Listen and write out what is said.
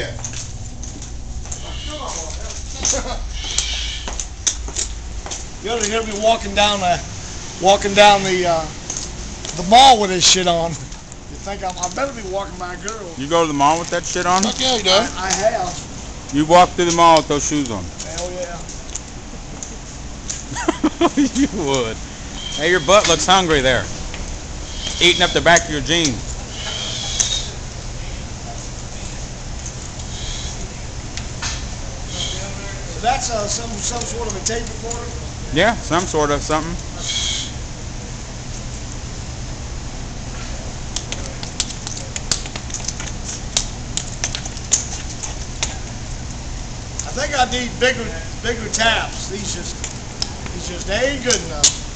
Okay. You ought to hear me walking down the, walking down the, uh, the mall with this shit on. You think I'm, I better be walking by a girl. You go to the mall with that shit on? Fuck yeah, he I, does. I have. You walk through the mall with those shoes on. Hell yeah. you would. Hey, your butt looks hungry there. Eating up the back of your jeans. That's uh, some, some sort of a tape recorder. Yeah, some sort of something. I think I need bigger, bigger taps. These just, these just ain't good enough.